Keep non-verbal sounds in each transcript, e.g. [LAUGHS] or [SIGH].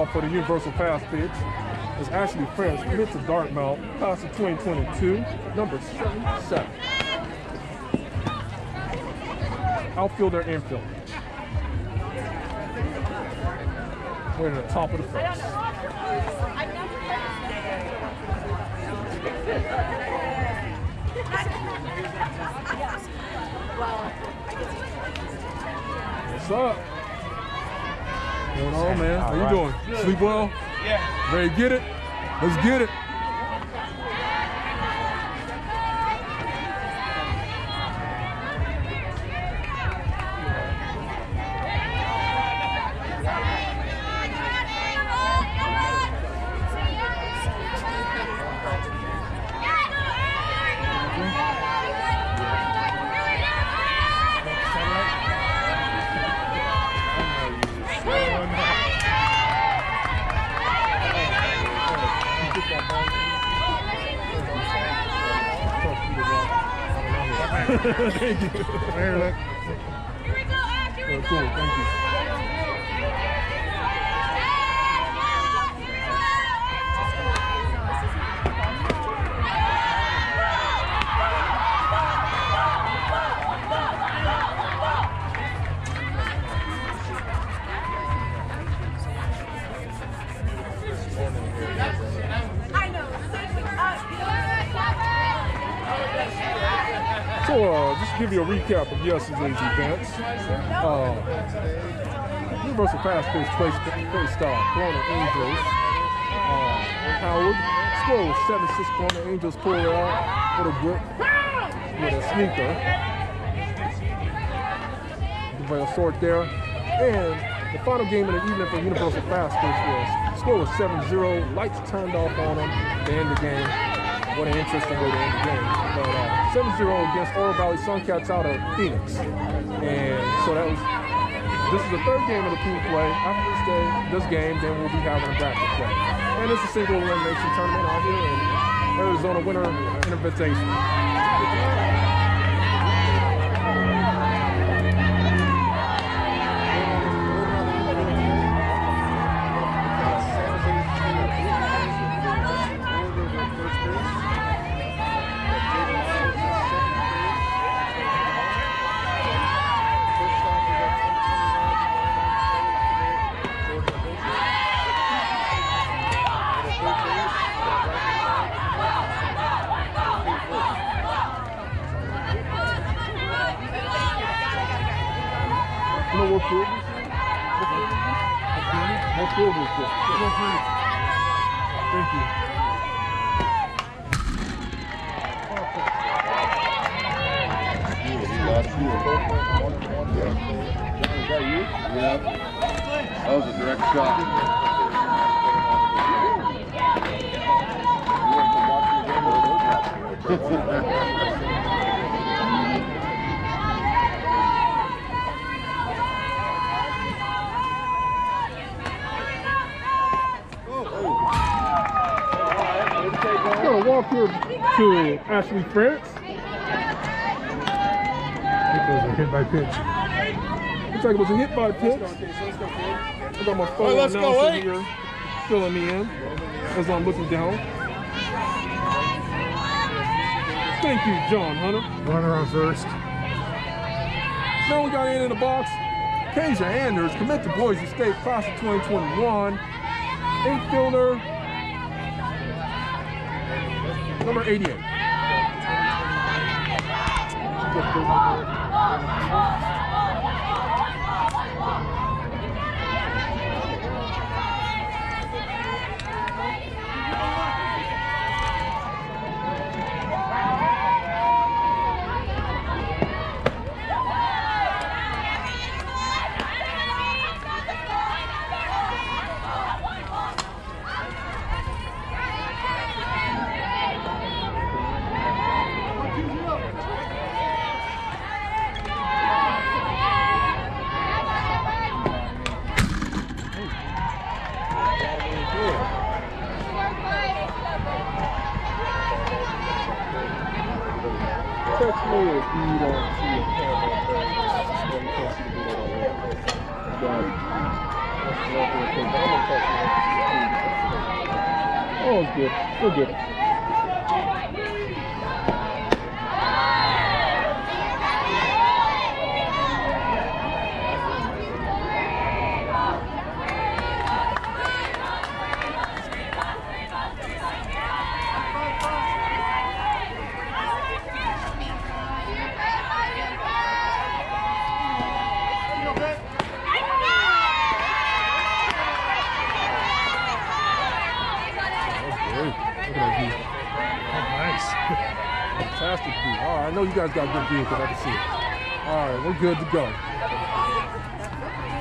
Off for the Universal Fast Pitch is Ashley French, commit to Dartmouth, class of 2022, number 77. Outfielder, infielder. We're at the top of the first. What's up? On, man? How you doing? Sleep well? Yeah. Ready to get it? Let's get it. Yesterday's events. Uh, Universal Fast Pitch placed uh, Corona Angels. Uh, Howard score was 7-6 Corona Angels pulled it out with a grip, with a sneaker. Well sort there. And the final game of the evening for Universal Fast Pitch was score was 7-0. Lights turned off on them to end the game. What an interesting way to end the game. But uh, 7-0 against Oro Valley Suncats out of Phoenix. And so that was this is the third game of the pool play. After this day, this game, then we'll be having a bracket play. And it's a single elimination tournament out here in Arizona Winter Invitation. Thank you. Yeah. That was a direct shot. I'm gonna walk here to Ashley France. It was a hit by pitch. Looks like it was a hit by pitch. I got my All phone right, let's go, eh? announcer here filling me in as I'm looking down. Thank you, John Hunter. Runner on first. Now we got in in the box. Kasia Anders, commit to Boise State, class of 2021. Infielder, number 88. Text me if you don't see a camera. When you can't see the video on there. Got it. Oh, it's good. Still good. That's great. Look at that view. Nice. Fantastic view. All right, I know you guys got good view because I can see it. All right, we're good to go.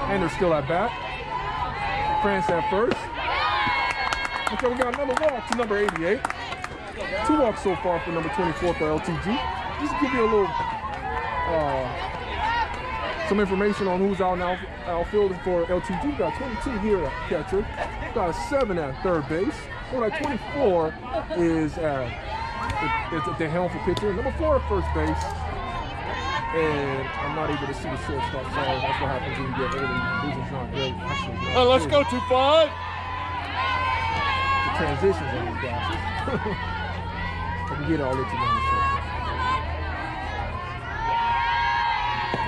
And they're still at bat. France at first. Okay, we got another walk to number 88. Two walks so far for number 24 for LTG. Just give you a little, uh, some information on who's out now outfield for LTG. We got 22 here at catcher. We got a seven at third base. Well, like 24 is at it's at the helm for pitcher. Number four at first base. And I'm not able to see the shortstop. Sorry, that's what happens when you get early. Vision's not great. Actually, Oh, let's go two five. The transitions on these guys. [LAUGHS] I can get all you know.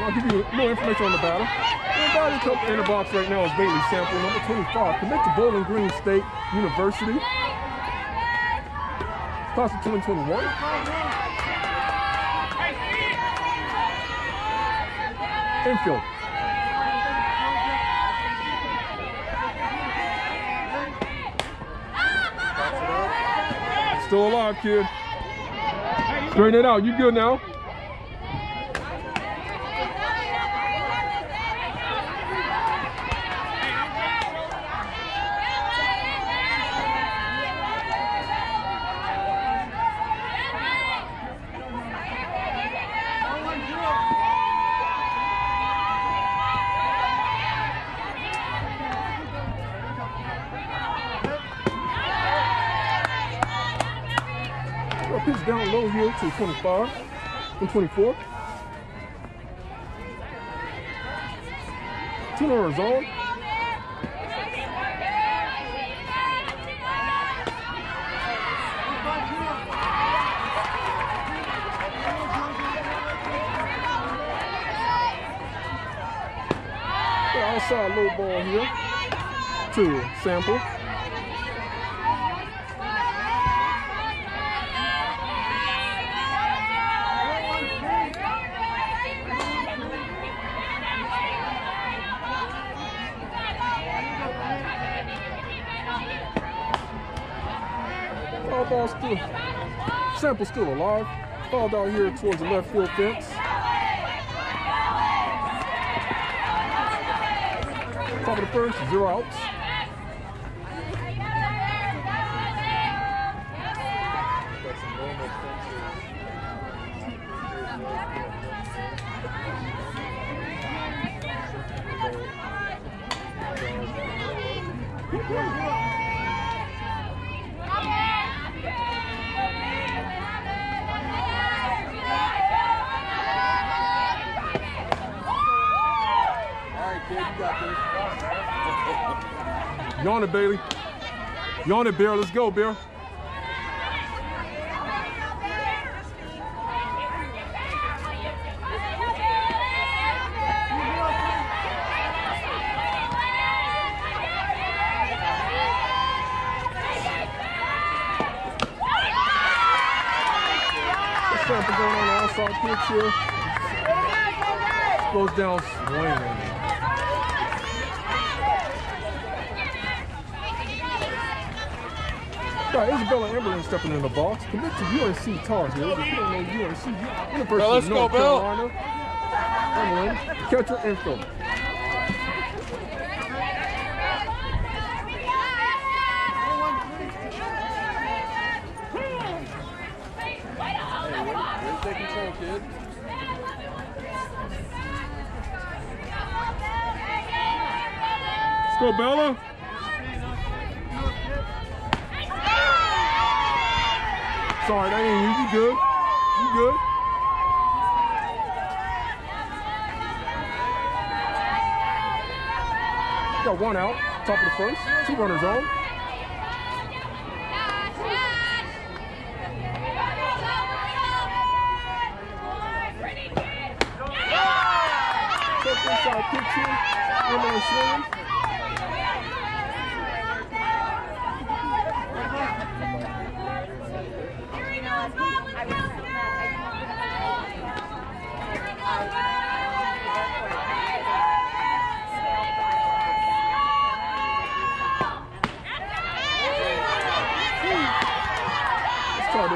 I'll give you little information on the batter. The batter in the box right now is Bailey Sample, number 25, commit to Bowling Green State University. Class of 2021. Infield. Still alive, kid. Straighten it out. You good now? 224. Two on zone. outside low ball here to sample. Sample still alive. Fouled out here towards the left field fence. Top of the first, zero outs. Yawn it, Bailey. Yawn it, Bear. Let's go, Bear. Going on outside pitch here. Goes down swinging. Got Isabella Emberlin stepping in the box. Commit to UNC Tar Heels. If you don't know UNC, University Well, let's of go, North Bill. Carolina. Emberlin, catcher infield. Take control, kid. Let's go, Bella. Sorry, that ain't you. You good. You good. Got one out, top of the first. Two runners on.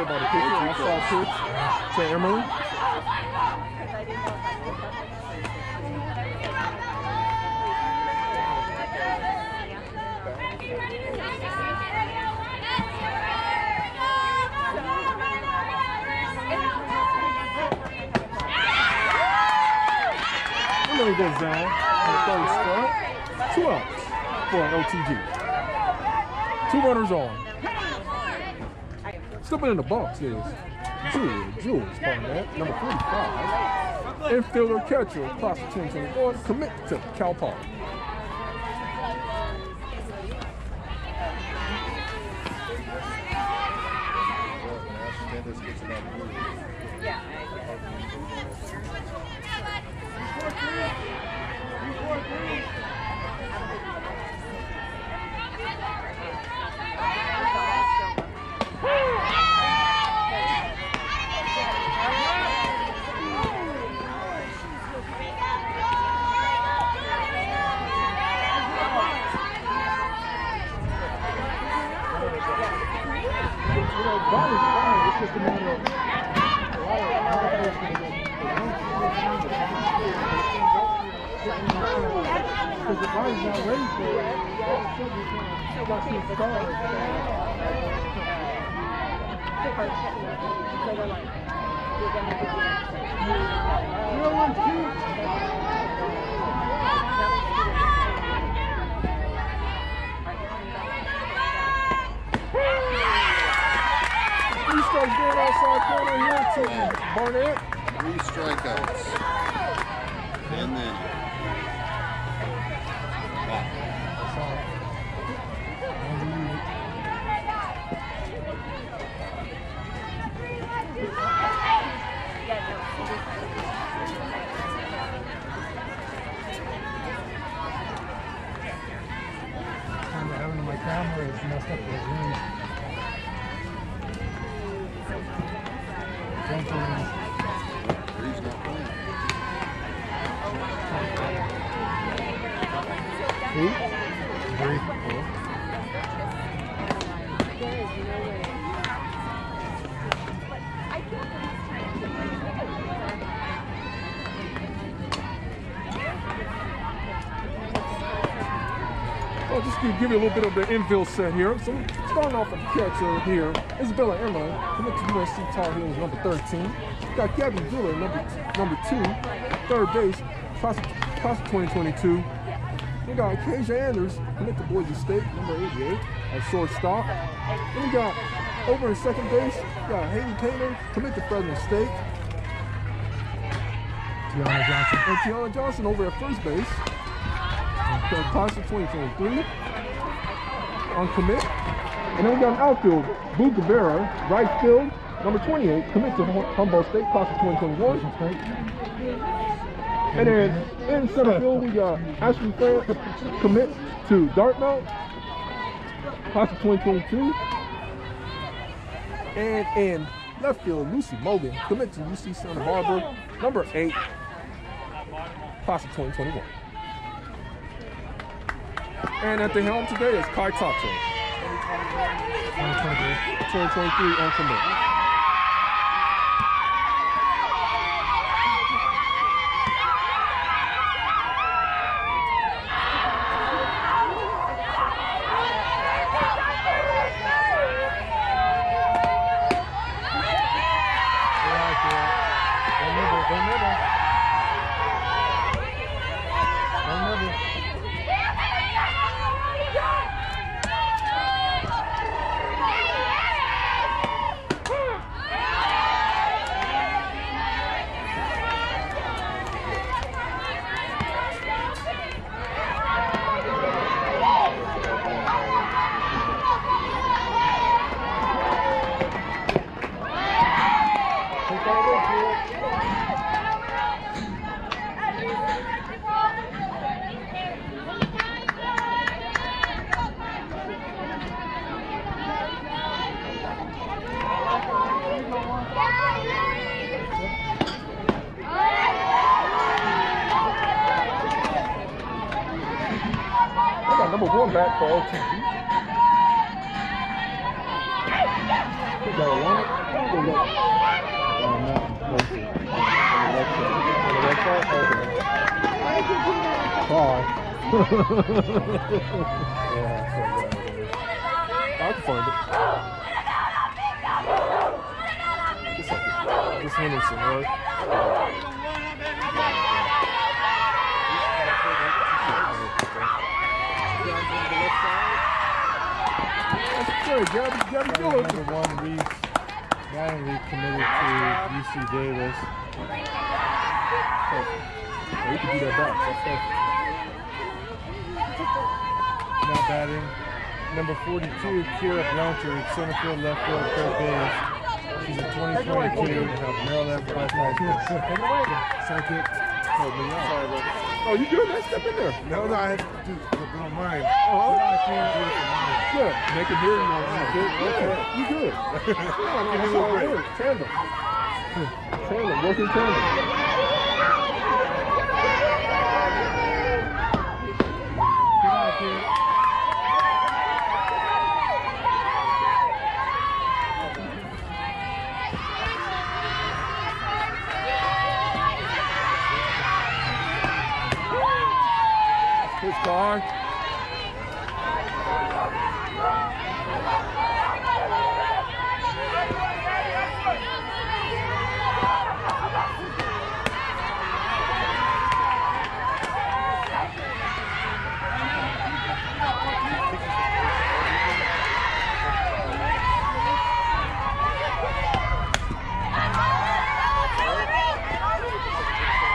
It's called there by the pitcher. Outside pitch to Emery. Emery goes down on. Two outs for an OTG. Two runners on. Stepping in the box is Jules, Jules Barnett, number 45. Infielder catcher, class of 2021, commit to Cal Park. Give you a little bit of the infield set here. So starting off with catcher here, Isabella Emma, commit to UNC Tar Heels, number 13. Got Gabby Diller, number number two, third base, class, of 2022. We got Kasia Anders, commit to Boise State, number 88, at shortstop. Then we got over in second base, we got Haley Taylor, commit to Fresno State. Tiana Johnson. And Tiana Johnson over at first base. Class of 2023 on commit. And then we got an outfield, Boo Guevara, right field, number 28, commit to Humboldt State, class of 2021. And then in center field, we got Ashley Fair, commit to Dartmouth, class of 2022. And in left field, Lucy Morgan, commit to UC Santa Barbara, number 8, class of 2021. And at the helm today is Kai Tato, 2023. 2023 on commit. Relax, relax. Don't nibble, don't nibble. Don't nibble. number one back for OTG. Is that a line? Or what? Uh, not closer. On the left side. On the left side? Okay. Try. Yeah, that's what it is. I can find it. This, this Henderson, right? That's good. Gabby, Gabby That was Gillard. number one, Reese Mattingly committed to UC Davis. Oh, you can do that back. That's perfect. Now batting. Number 42, Kira Blanchard, center field, left field, third base. She's a 2022 Maryland Class High School. Take it. Second, help me out. Oh, you good? Let's step in there. No, no, I have to do it oh, on mine. Oh, I can't do it for mine. Good. Make it hear you. You good? Okay. You good. [LAUGHS] Yeah, no, that's all good. Tandem. Tandem. Tandem. Get out here. His car.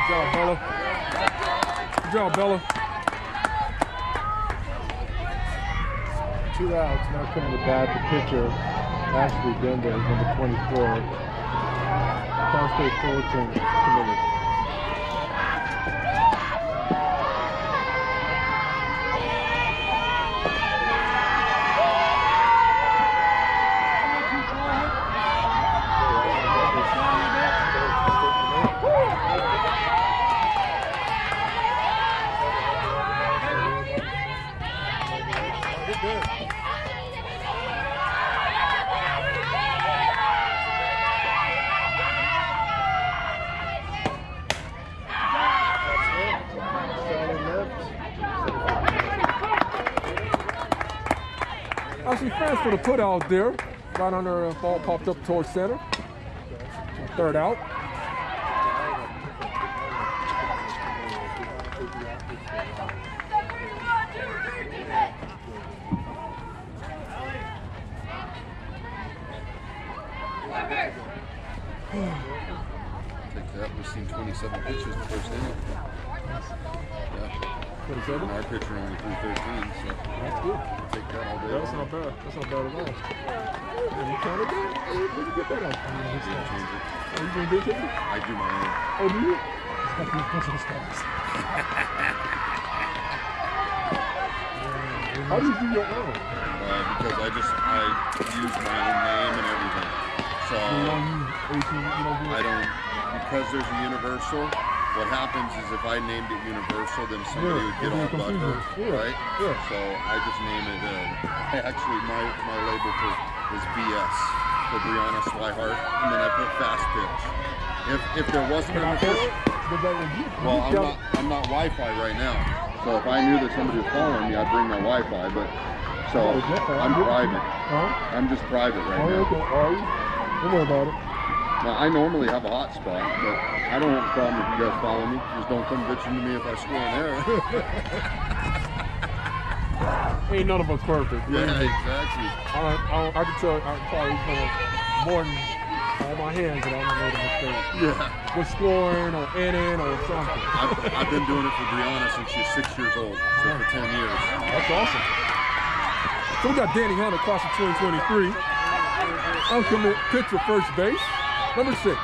Good job, Bella. Good job, Bella. Two outs. Now coming to bat, the pitcher, Ashley Bender, number 24. Cal State Fullerton committed. I see fans for the put out there. Right under the ball popped up towards center. Third out. Take that. We've seen 27 pitches the first inning. Yeah. What is And that? our pitcher only threw 13, so That's good. take that all day. That's long. not bad. That's not bad at all. And you counted that? Where'd you get that out? Didn't change it. You been good to? I do my own. Oh, do you? How do you do your own? Uh, because I just I use my own name and everything. So You don't use 18, you don't do I don't because there's a universal. What happens is if I named it universal, then somebody Yeah, would get all butthurt, Yeah, right? yeah. So I just name it. Uh, [LAUGHS] actually my my label for is BS for Brianna Swihart, and then I put fast pitch. If if there wasn't an official, But that was you. well, I'm not I'm not Wi-Fi right now. So if I knew that somebody was following me, I'd bring my Wi-Fi. But so Oh, I'm private. I'm just private right Oh, now. okay. Are you? Don't worry about it. Now, I normally have a hot spot, but I don't have a problem if you guys follow me. Just don't come bitching to me if I score an error. [LAUGHS] Ain't none of us perfect. yeah, exactly. I, I, I can tell I probably put more than all my hands that I don't made a mistake. Yeah. With scoring or inning or something. I've, I've been doing it for Brianna since she's six years old, so for 10 years. That's awesome. So we got Danny Hunter, class of 2023. Uncommit pitcher, first base. Number six.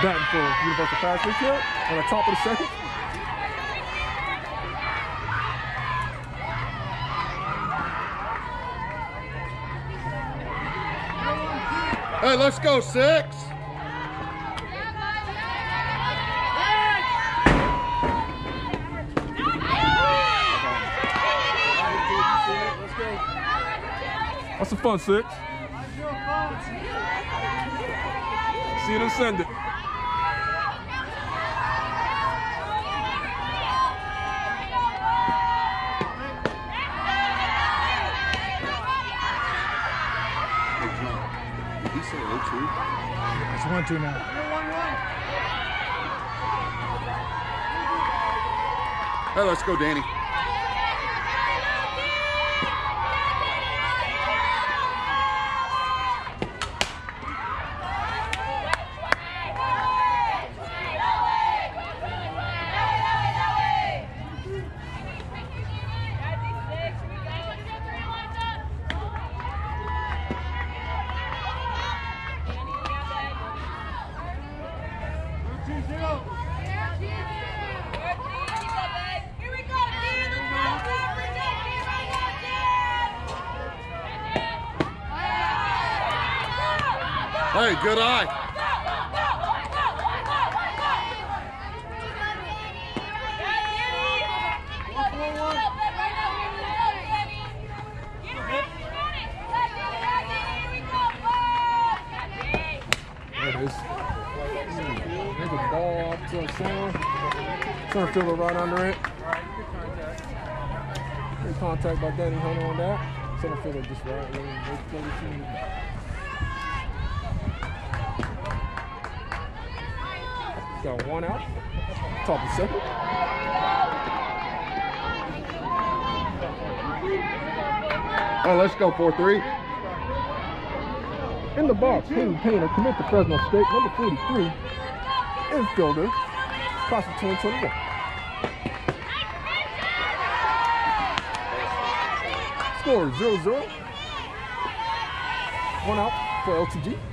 Batting for Universal Fast Retail on the top of the second. Hey, let's go, six. That's some fun, six. See you send Sunday. It's one two now. Hey, let's go, Danny. Here we go, Dean. Let's go, Dean. Protect me right now, Dean. Hey, good eye. There it is. There's a ball up to the center. Fielder right under it. Good contact by Danny Hunter on that. Center fielder just right. Let him let play the team. Got one out. Top of second. Oh, hey, let's go, 4-3. In the box, Hayden Painter, commit to Fresno State, number 43. Infielder, class of 2021. Score 0 0. One out for LTG.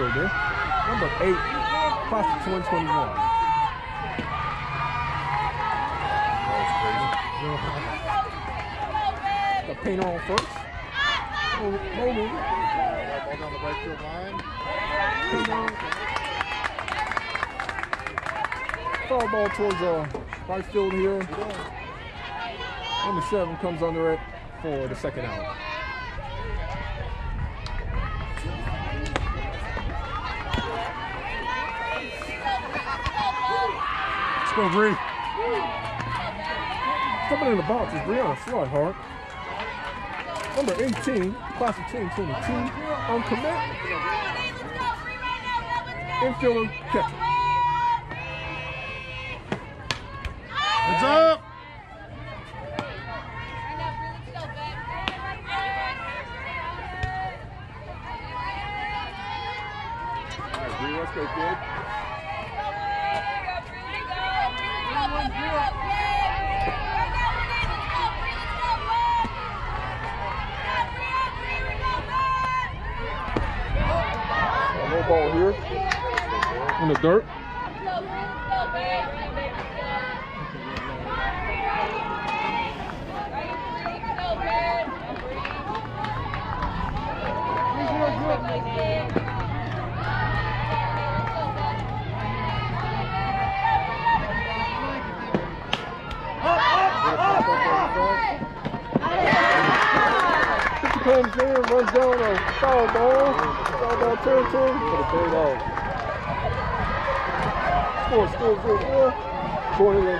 Number eight, class of 2021. The painter on first. Morgan. Ball down the right field line. Foul ball towards uh, right field here. Number seven comes under it for the second out. Go, Bree. Coming in the box is Brianna Swihart. Number 18, class of 2022, on commit, infielder catcher. Twenty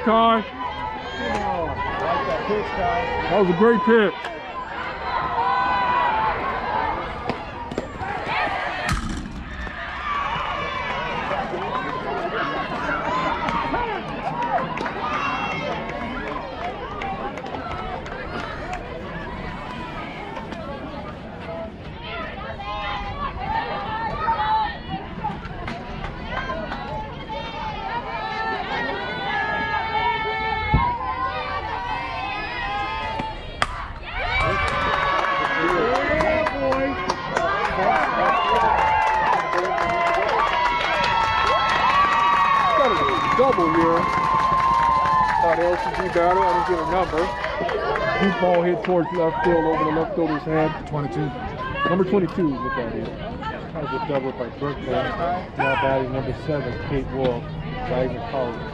Kai. That was a great pitch. Got a double here. By the LTG batter. I didn't get a number. Deep ball hit towards left field over the left fielder's head. 22. Number 22 with that hit. That was a double by Brooklyn. Now batting number seven, Kate Wolf, Rising College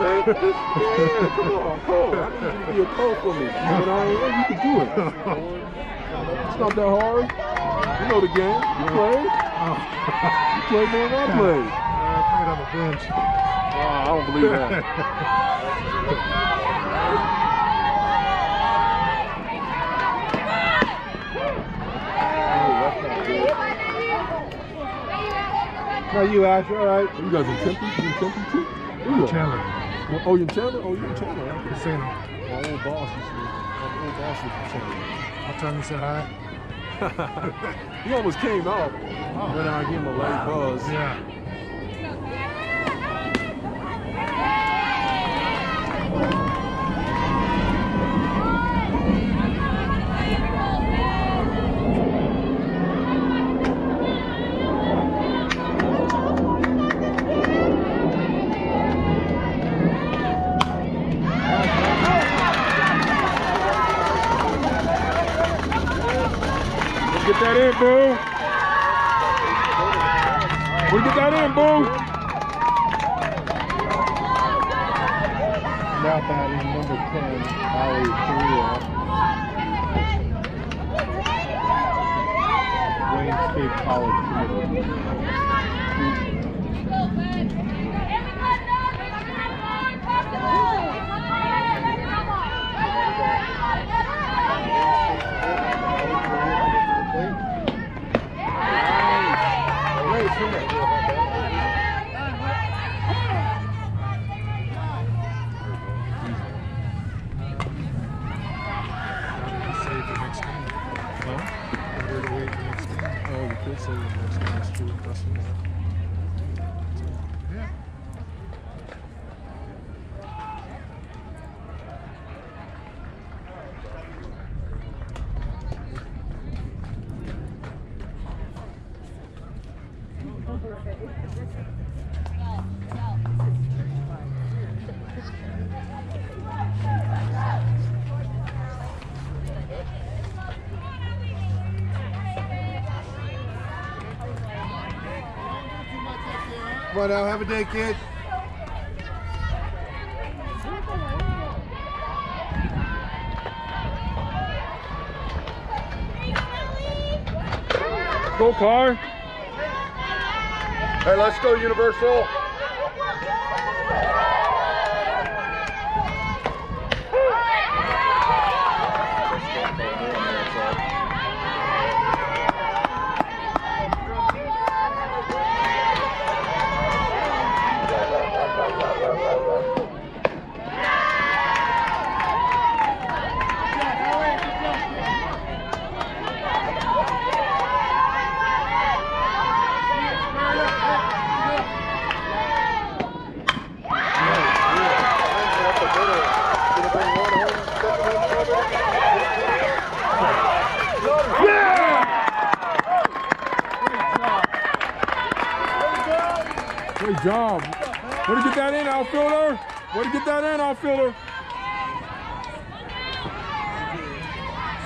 Man, come on, call. I need you to be a call for me. What I mean? You can do it. It's not that hard. You know the game. You play. You play more than I play. Played on the bench. I don't believe that. No, you Ash, all right. You guys in Tempe? You in Tempe too? At? Chandler. Well, Oh, you in Chandler? Oh, you in Chandler. okay. Casino. My old boss used to be, my old boss was from Chandler. I'll you said hi. [LAUGHS] He almost came out. Oh. Then I gave him a late buzz. Yeah. Let's get that in, boo. We get that in, boo. Now batting number 10, Ali Korea. Wayne State College committed. Save the next game. Huh? We're to wait the next game. Oh, you could say the next one. That's true. That's true. Yeah. Come on now, have a day, kid. Go, Car. Hey, let's go Universal. Great job. Way to get that in, outfielder. Way to get that in, outfielder.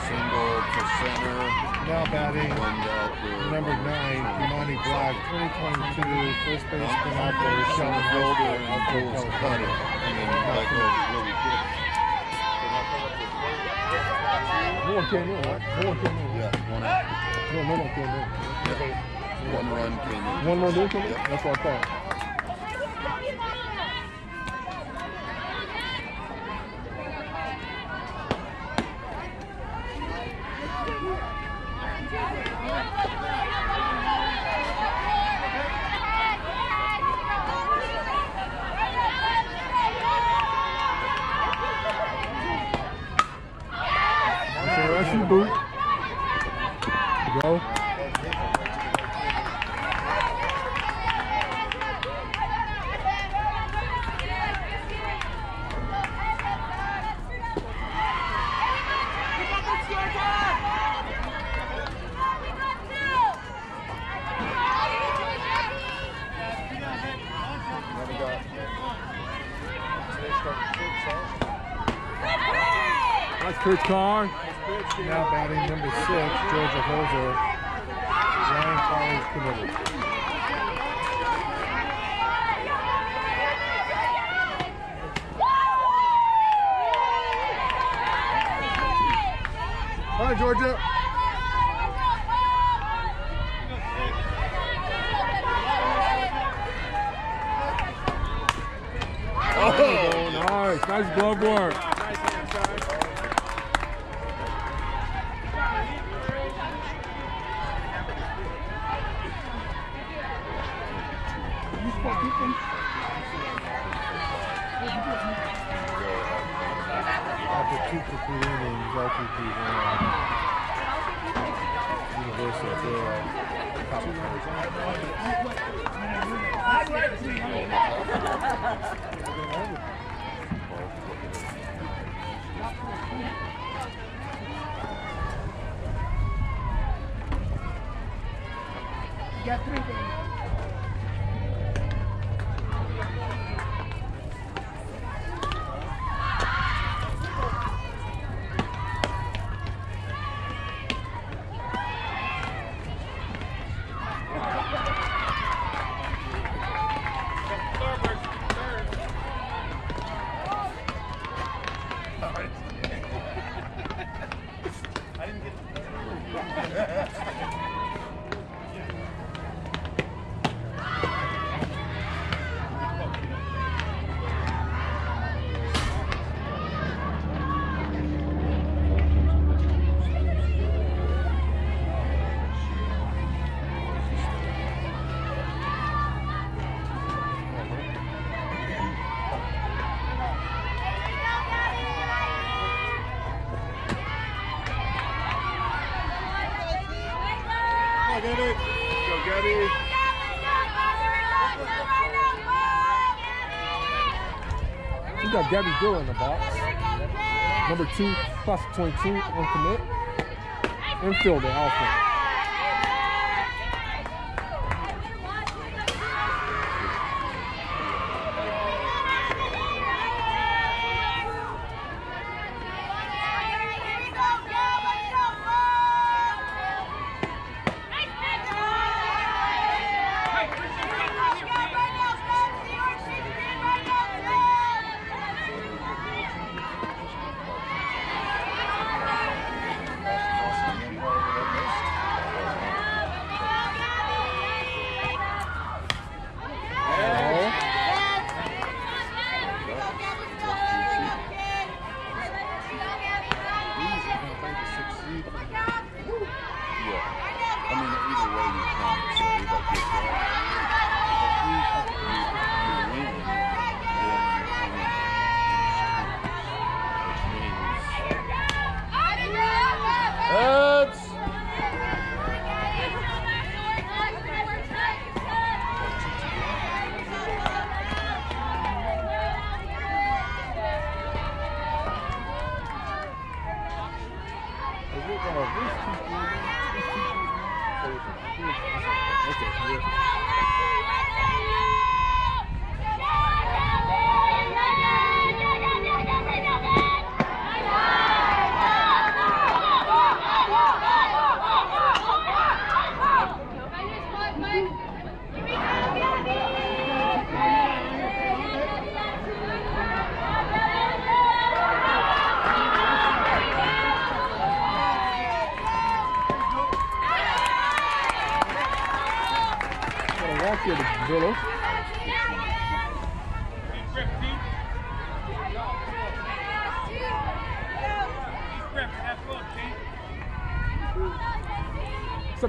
Single to center. Now batting One out number nine, Imani Black, 2022 first baseman outfielder, Sheldon Fielder Fielder, and outfield goes coach. cut it. I mean, like a really good. No one came in, right? No one came in. Yeah, one out. No, no one came in. One run came in. One run did come in? Yep. That's what I thought. That's all right, you boot. Go. Nice pitch, Now batting number six, Georgia Holzer, Zion College committed. Hi, Georgia. Oh, nice. Nice glove work. After two complete innings, LTP won. University of Dale. Go Got Gabby Gill in the box. Number two, 22 on commit. Infielder, Alpha.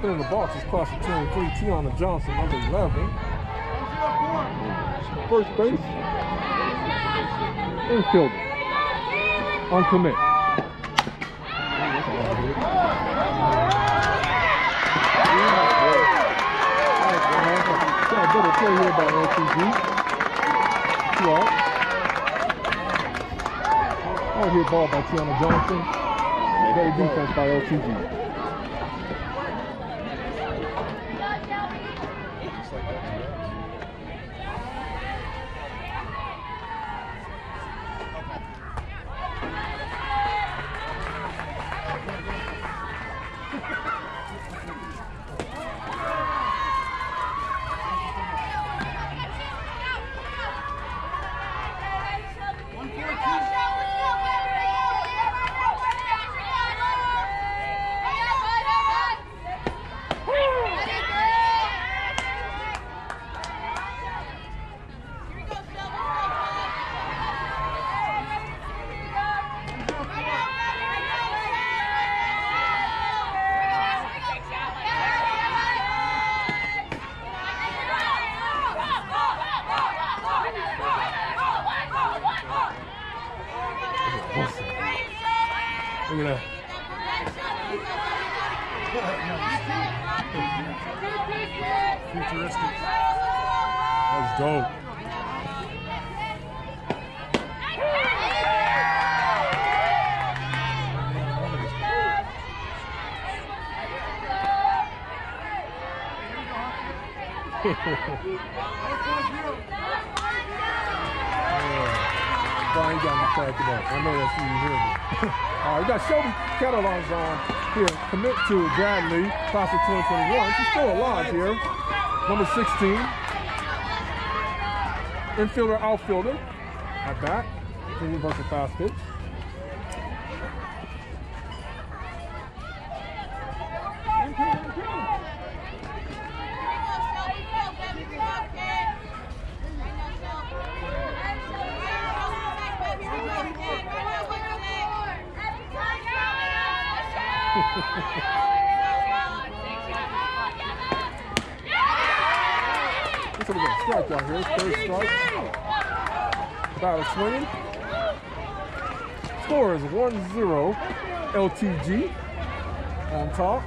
Stepping in the box is class of 23, Tiana Johnson, number 11. First base. Infielder. On commit. Got double play here by LTG. Two out. Out here ball by Tiana Johnson. Great defense by LTG. One, four, two. Wilson. Look at that. Futuristic. That's dope. Brian got me cracking up. I know that's you hear me. [LAUGHS] All right, we got Shelby Catalans on here. Commit to Bradley, class of 2021. She's still alive here. Number 16. Infielder, outfielder. At bat. Universal fast pitch. Let's look at strike out here. Third strike. Batter swinging. Score is 1-0. LTG on top.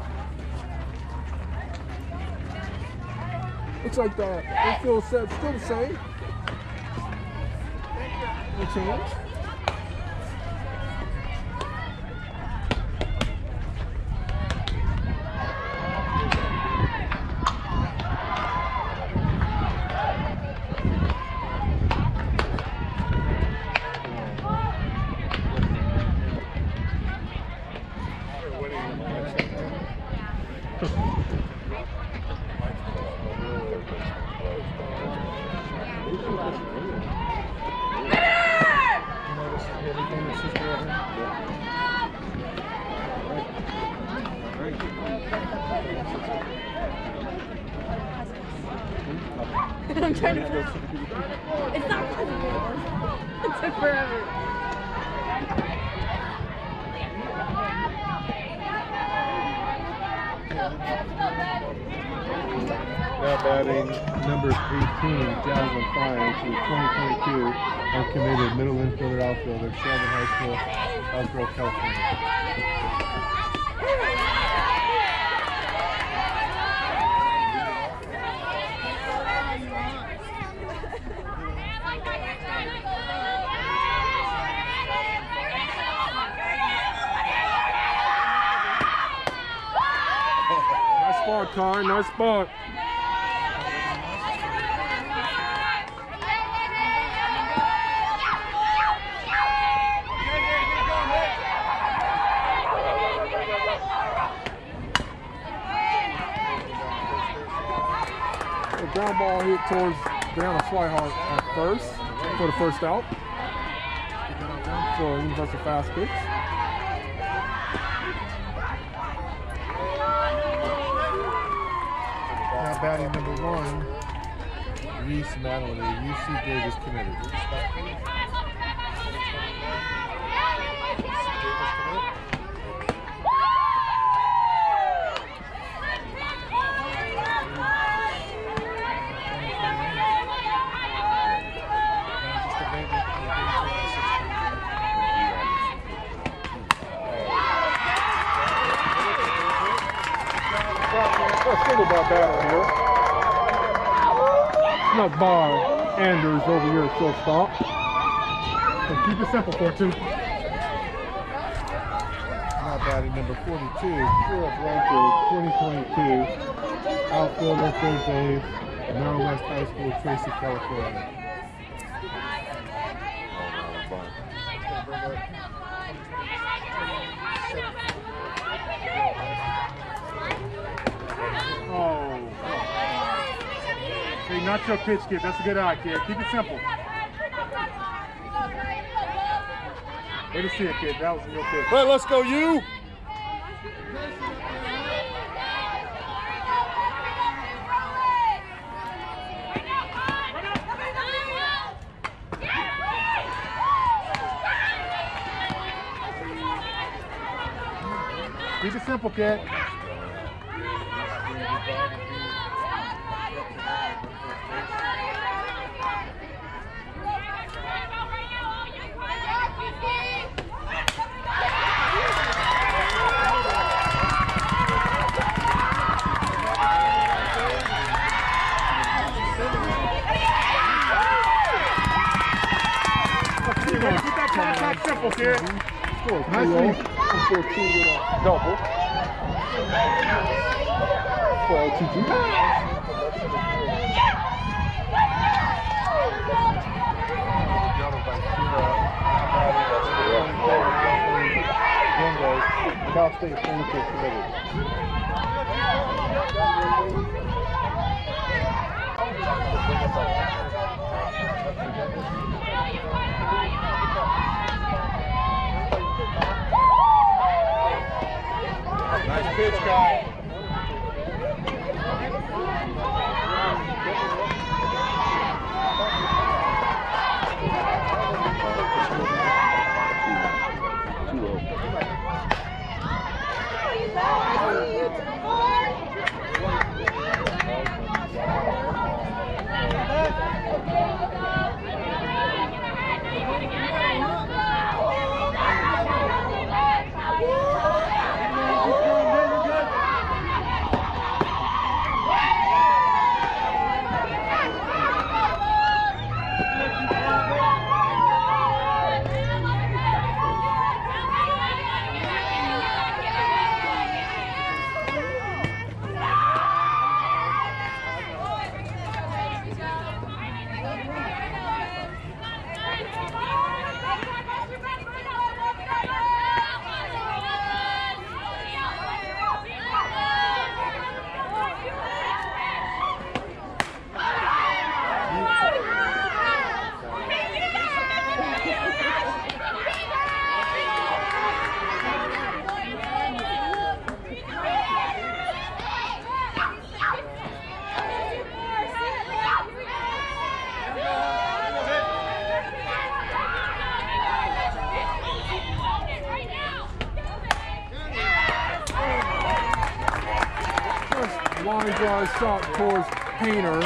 Looks like the infield set still the same. No change. I'm trying to tell. It's not possible. It took forever. Now batting number 18, Jasmine Fine. She's 2022 uncommitted middle infielder outfielder, Sheldon High School, Elk Grove, California. Nice spot, The ground ball hit towards Brianna Swihart at first for the first out. For Universal Fast Pitch. Now batting number one, Reese Madeline, UC Davis committed. Single ball battle here. Snuck by Anders over here at shortstop. And keep it simple, Fortune. Now batting number 42, Kira Blanchard, 2022, outfielder, third base, Merrill West High School, Tracy, California. Oh. Hey, not your pitch, kid. That's a good eye, kid. Keep it simple. Way to see it, kid. That was your pitch. Hey, let's go, you. Keep it simple, kid. Keep that contact simple, kid. Score Nicely. 3 14 with a double. For LTG. Double by Kira. Windows. Cal State Fullerton committed. Nice pitch, guy. Too low. First line drive shot towards Painter.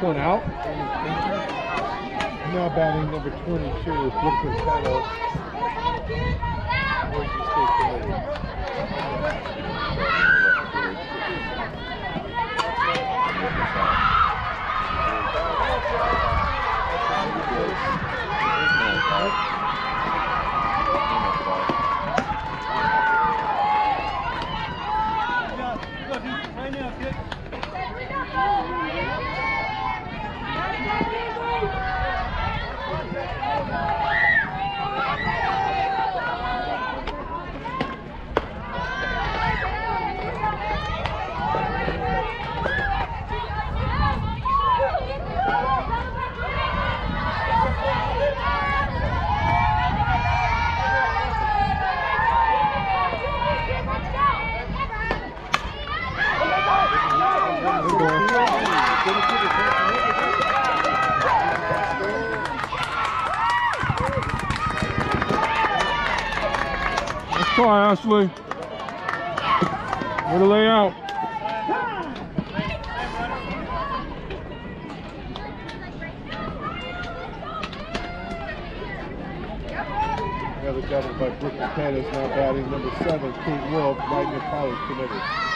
One out. Now batting number 22 is Brooklyn Petto. Boise State committed. Ashley. Way to lay out. Another double by Brooklyn Petto is now batting number seven, Kate Wolf, Wagner College committed.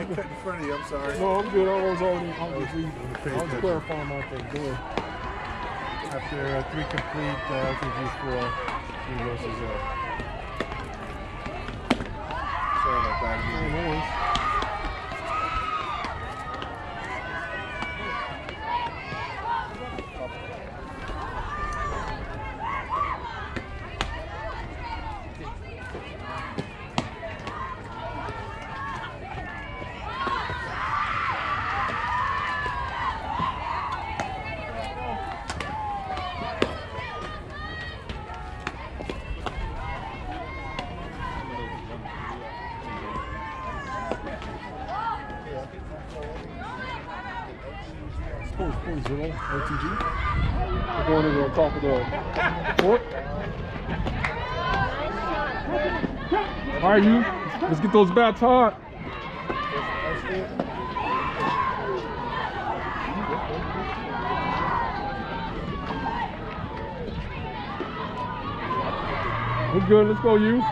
I cut in front of you. I'm sorry. No, I'm good. I was already, I was reading. I was clarifying my thing. Go ahead. After uh, three complete, uh, LTG score three versus zero. Sorry about that. No noise. Scores 4 0 OTG. We're going to the top of the court. All right, you. Let's get those bats hot. We're good. Let's go, you.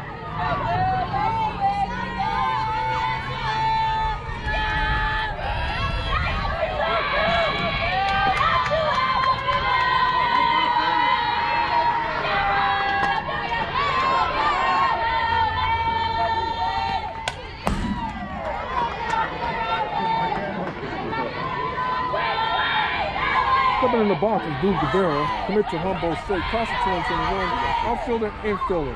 Stepping in Duke Guevara, commit to Humboldt State, class of 2021, outfielder, infielder,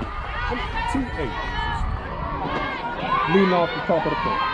T8. Leading off the top of the court.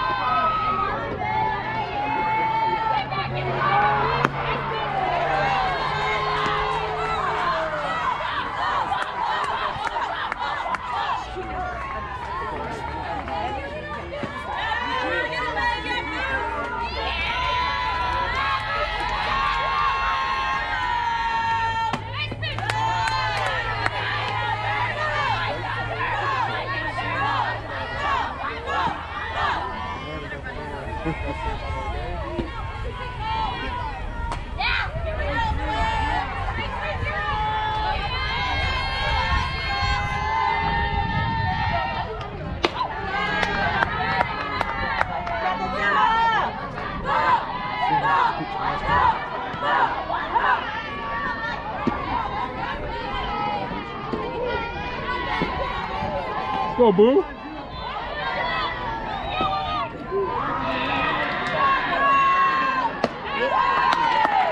Let's go, Boo.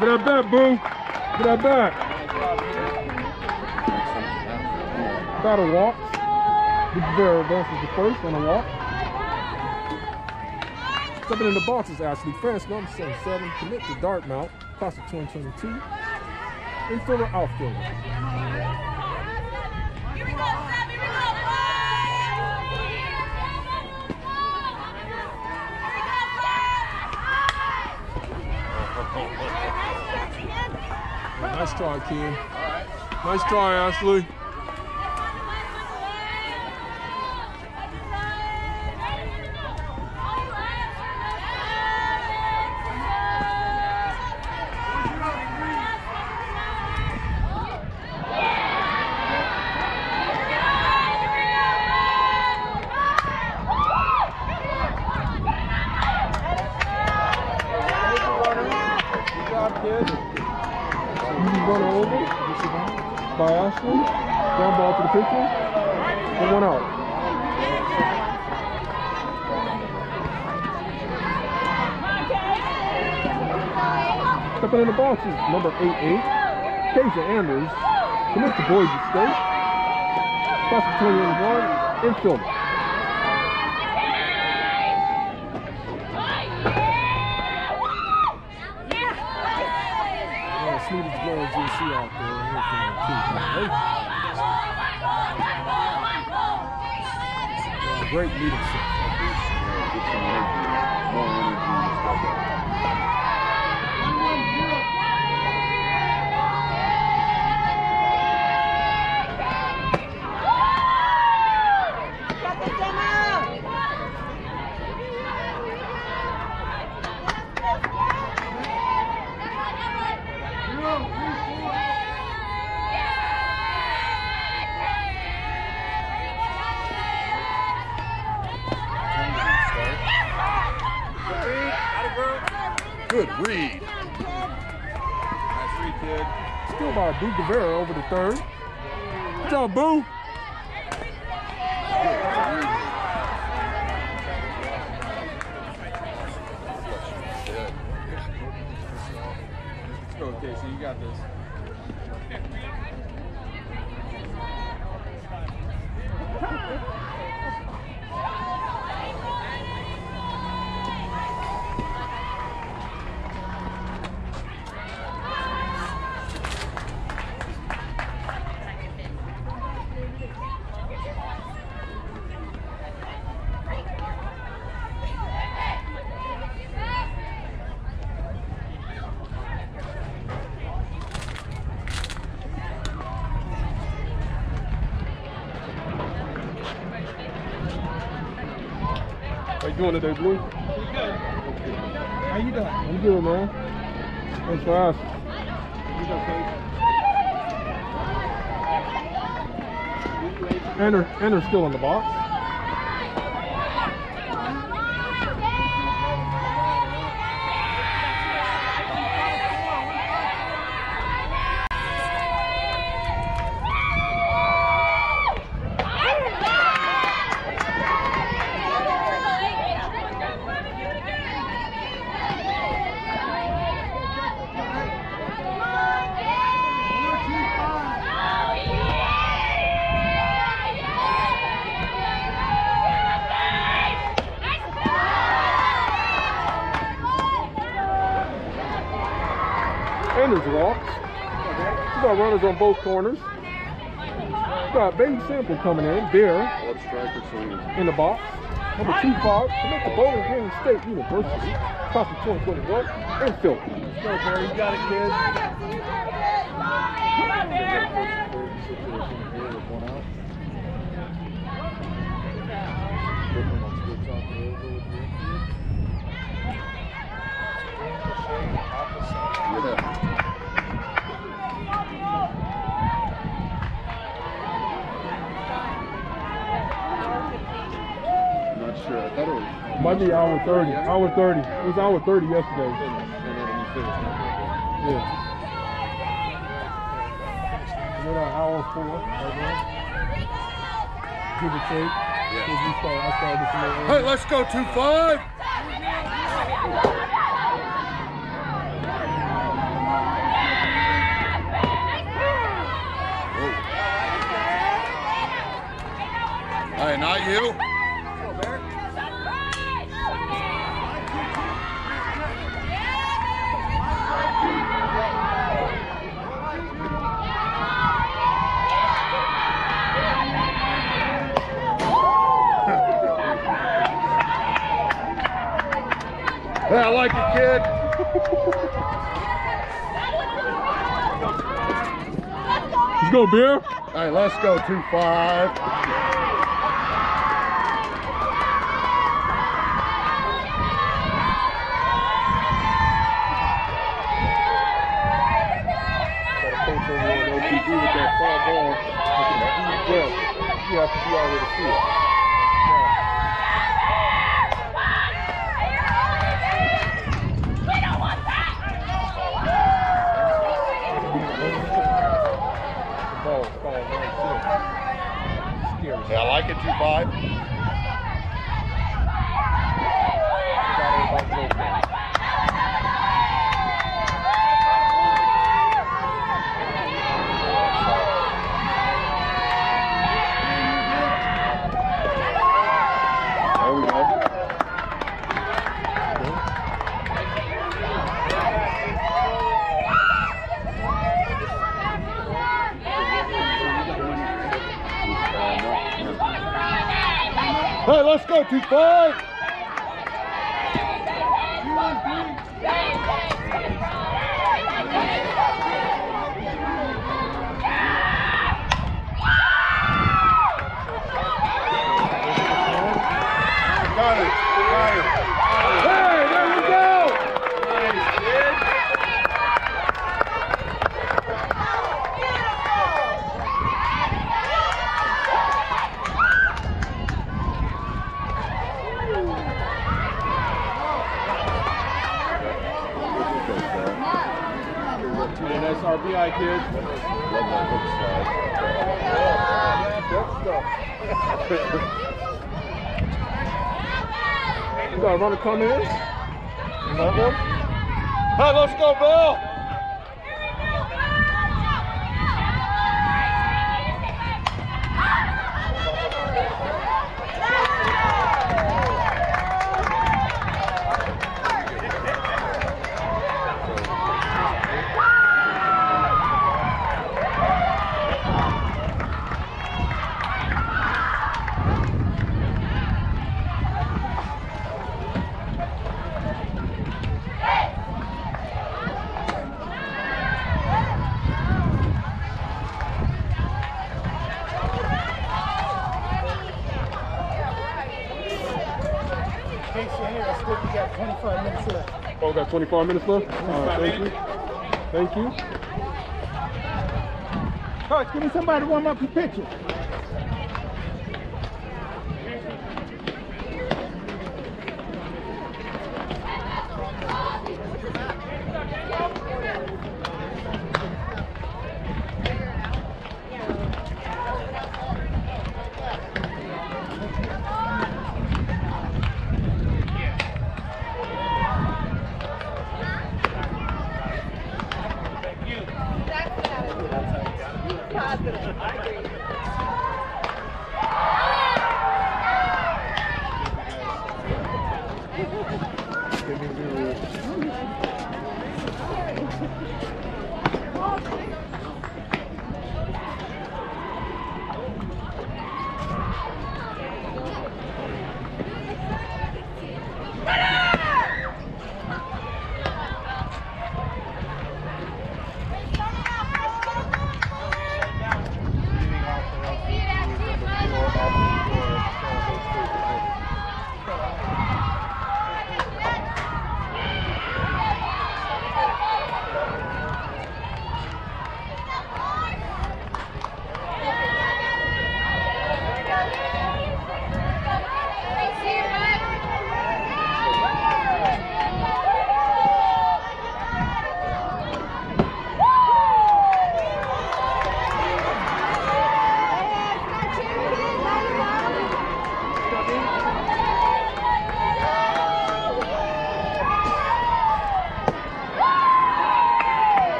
Get that back, Boo. Get that back. Battle walk. Guevara advances the first on a walk. Stepping in the box is Ashley France, number 77, commit to Dartmouth, class of 2022. Infielder, outfielder. Nice try, kid. Nice try, Ashley. Easy run over by Ashley. Ground ball to the pitcher. And one out. Stepping in the box is number 88, Keisha Anders. Boise State. Class of 2021, infielder. Yeah, Snooters Gloves out there. Here's Great leadership. Get some energy, more energy and stuff like that. Good read. Still by Boo Guevara over the third. Good job, Boo. Let's go, Casey. You got this. How you doing today, Blue? How you doing? I'm good, man. Thanks for asking. And they're, and they're still in the box. And there's walks. We got runners on both corners. We got baby sample coming in. Bear Let's striker so in the box. Number two five to make the Bowling Green State University. Class of 2021 and Philly. Let's go, Barry. You got it, kid. yeah. I'm not sure. I thought it was. Might be hour 30. Hour 30. It was hour 30 yesterday. Yeah. We're at hour four right now. Give or take. Yeah. Because we start, I started this a little Hey, let's go two five. Hey, not you. Hey, I like it, kid. Let's go, Bear. Hey, let's go two five. Got a coach over there on OTG with that far ball. With the deep breath. You have to be out here to see it. I like it 2.5. go, two five. Got it. Got it. Hey, there you go. And RBI, kids. You got a runner come in. Want one? Hey, let's go, Bill. 25 minutes left? Thank you. Thank you. Coach, give me somebody to warm up your pitcher.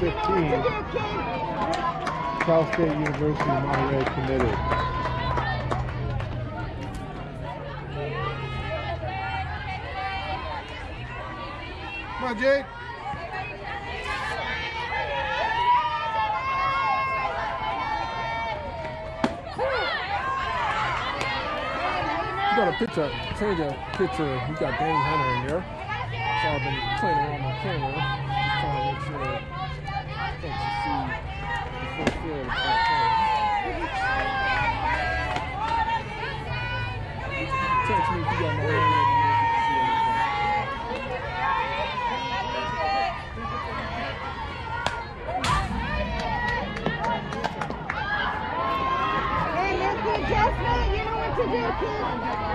15, Cal State University Monterey committed. Come on, Jade. You got a picture, change a picture. You got Dane Hunter in there. So I've been playing around my camera, just trying to make sure if you adjustment. You know what to do,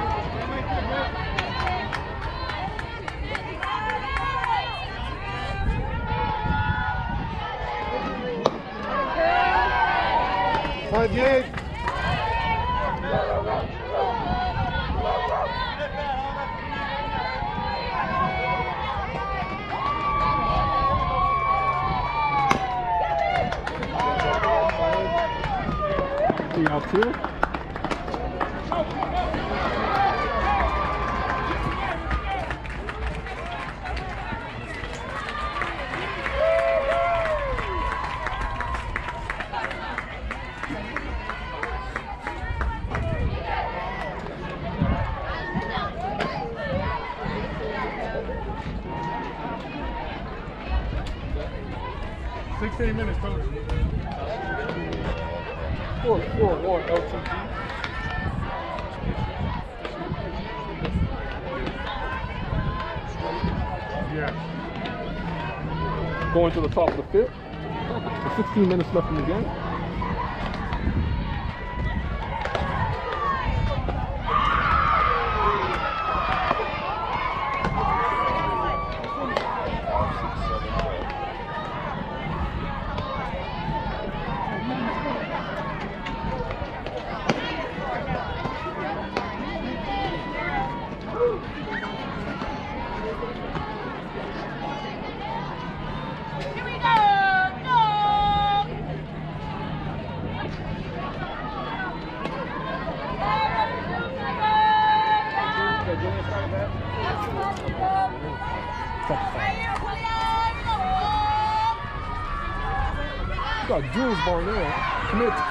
Come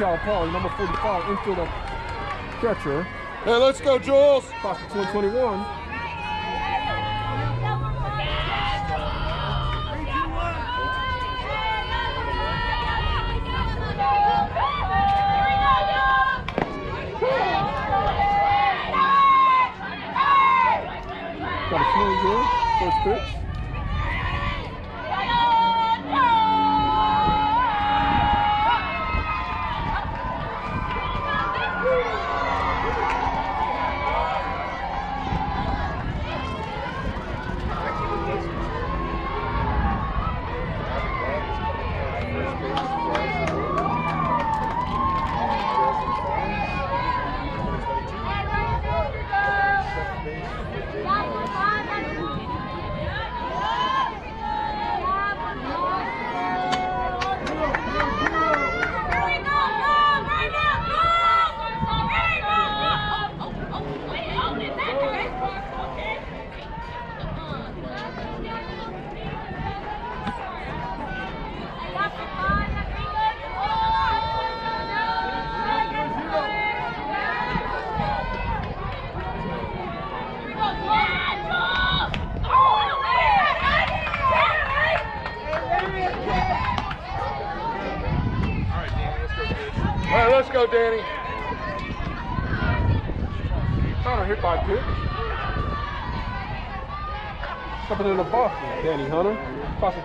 Cal Poly, number 45, infielder catcher. Hey, let's go, Jules! Clock 2021.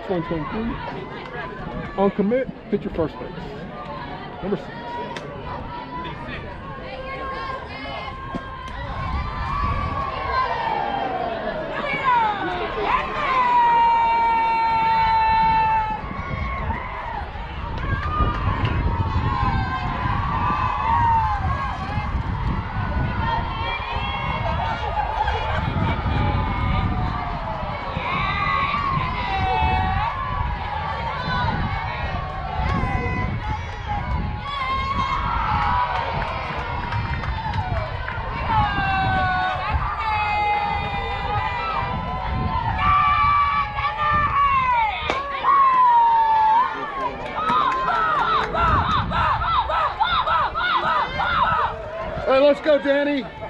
One, two, three. On commit, hit your first base. Number six. go, Danny.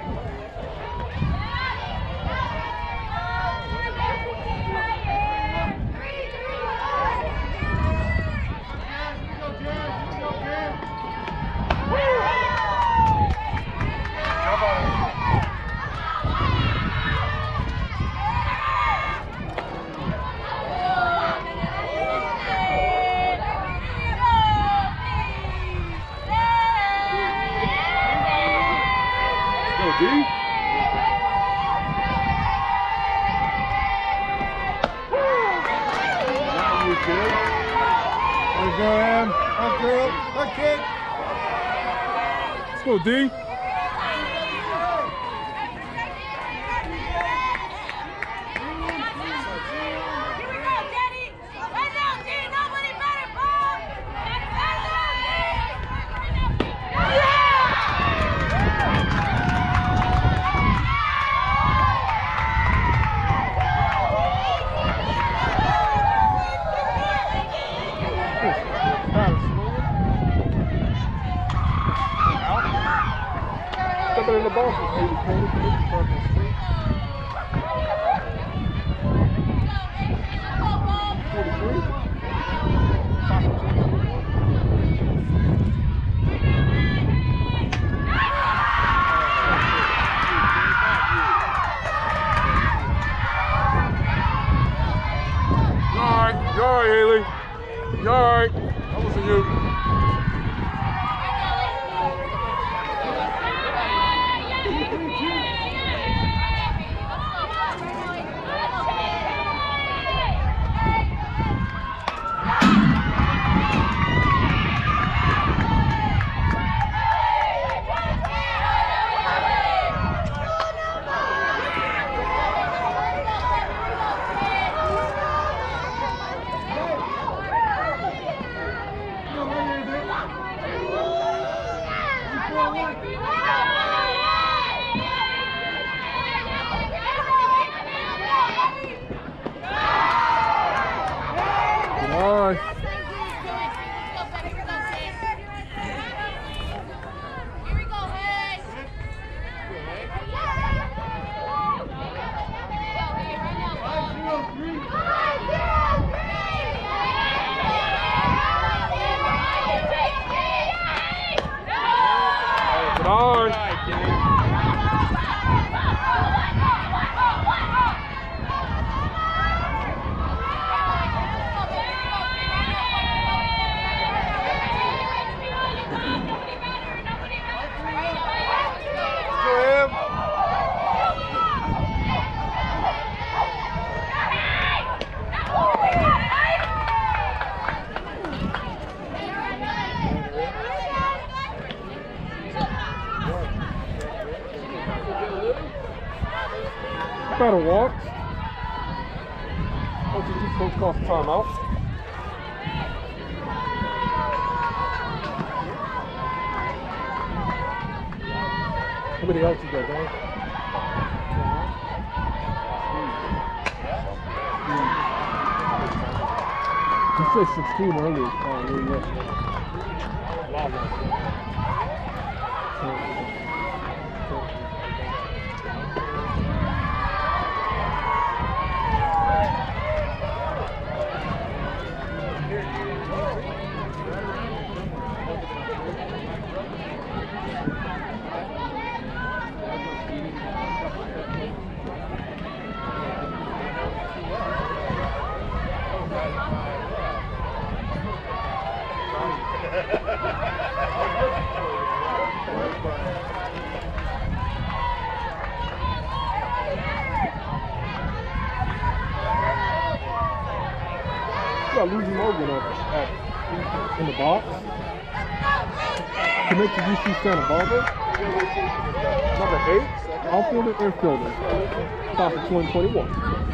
Commit to UC Santa Barbara. Number eight, outfielder, infielder. Class of 2021.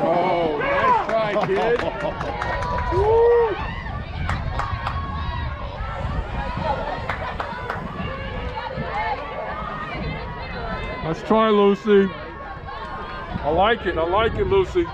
Oh, nice try, kid. Let's try, Lucy. I like it. I like it, Lucy.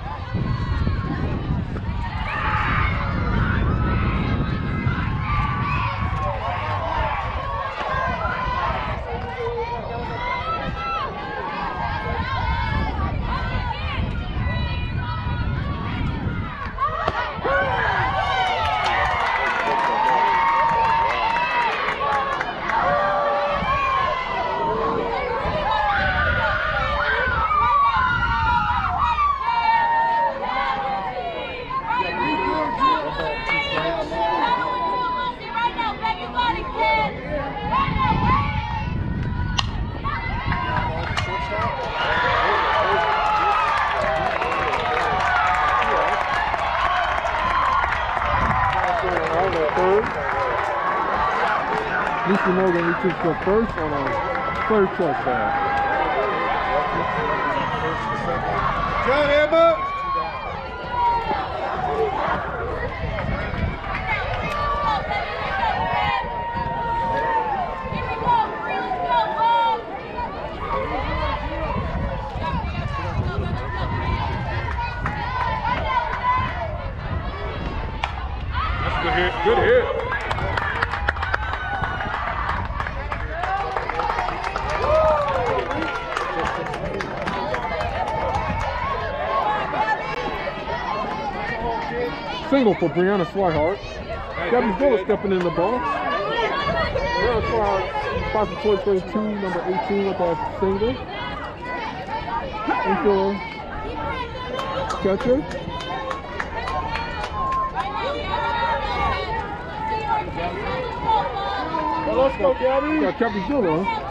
Third. Lucy Morgan reaches for first on a third pass. John Emma. Good hit. Good hit. For Brianna Swihart. Gabby Villa stepping in the box. Brianna Swihart, for 2022, number 18 with that single. Infielder. Catcher. Well, let's go, Gabby. Villa.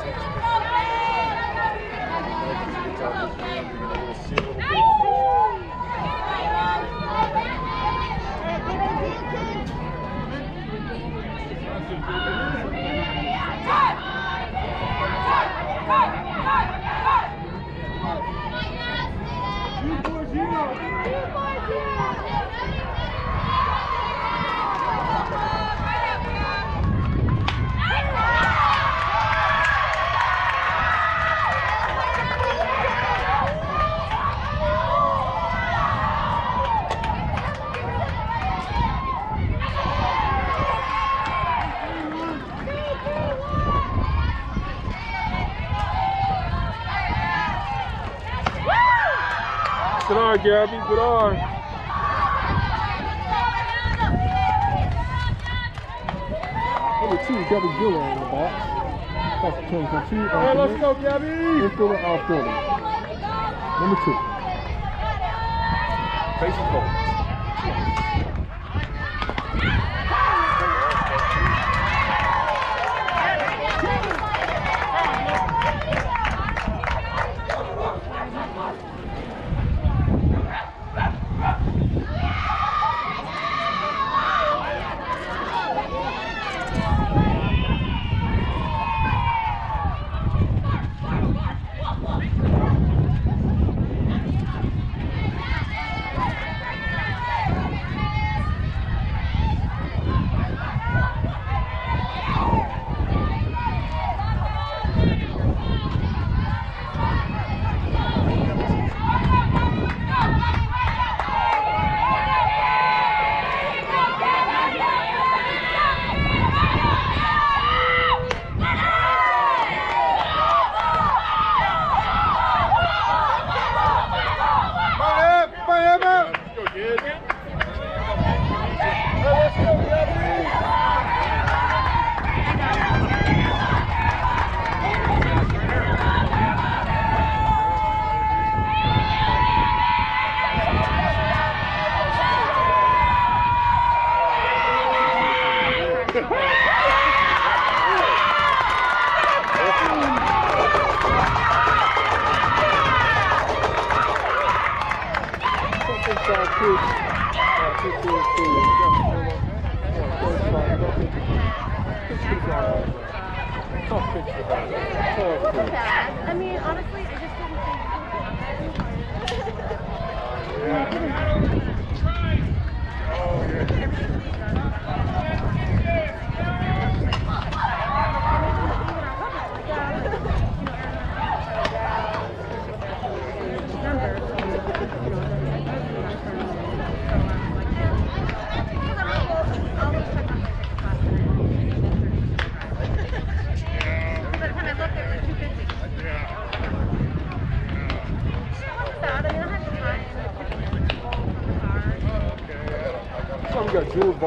Gabby. Good on. Number two, Gabby Giller in the box. That's two. All right, let's go, Gabby. Infielder, outfielder. Number two. Facing.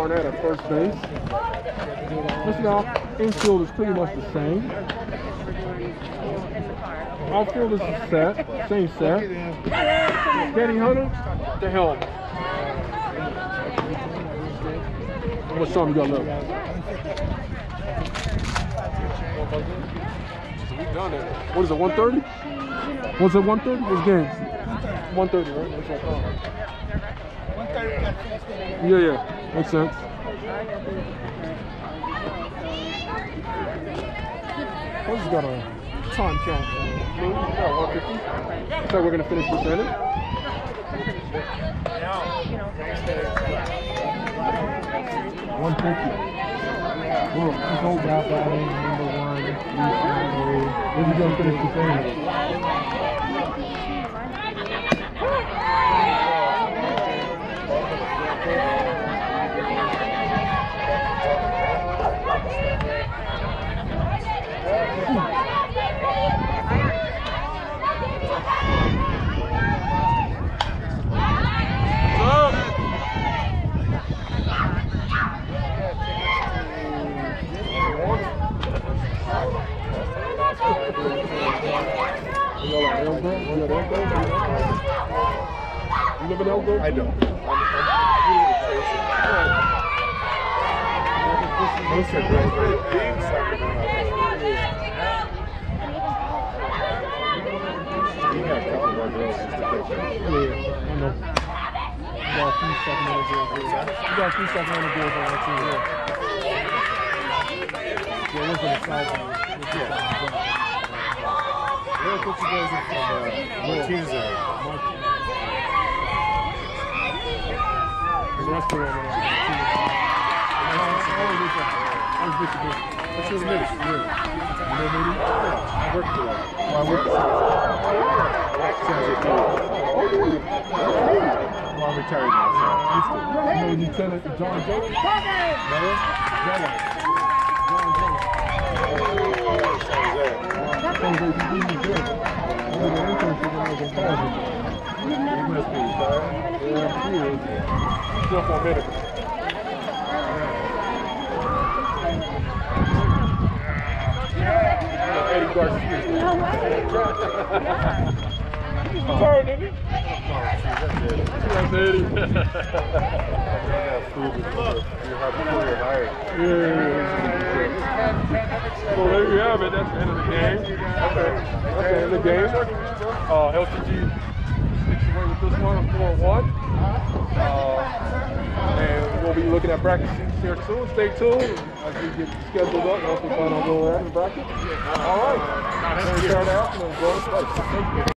Barnett at first base. Listen now, infield is pretty much the same. Outfield is set, same set. Danny Hunter, the helm. What song you got left? What is it, 130? What's it, 130? What's game? 130, right? That's what I thought. Yeah, yeah, makes sense. I just got a time count. Blue, you got 150. Looks like we're gonna finish this inning. One fifty. Well, let's hold that batting number one. We're gonna finish this inning. Elko? You? Live in Elko? I don't. Most are great. Being Sacramento. We have a couple of our girls used to play there. Yeah, I know. You got a few girls here. You got a few Sacramento girls on that team here. Yeah, what's in the South End? Where put you guys from uh, Martinez area? The restaurant on I always look at I was with business. What's your? Yeah. You know maybe? I worked for that. Well, I work for Well, I'm retired now, so I used to. You know Lieutenant John Jones? Jello. John Jones. Sounds good. Sounds like he's really good. I did an internship when I was in college. He must be retired. Yeah, he is. Still for medical. Eddie Garcia. retired, didn't he? That's Eddie. Yeah. Well, there you have it. That's the end of the game. Okay. That's the end of the game. Uh, LTG sticks away with this one, 4-1. Uh, and we'll be looking at bracket sheets here soon. Stay tuned as we get scheduled up. Once we find out where we're at in the bracket. All right. You. Enjoy the place. Thank you.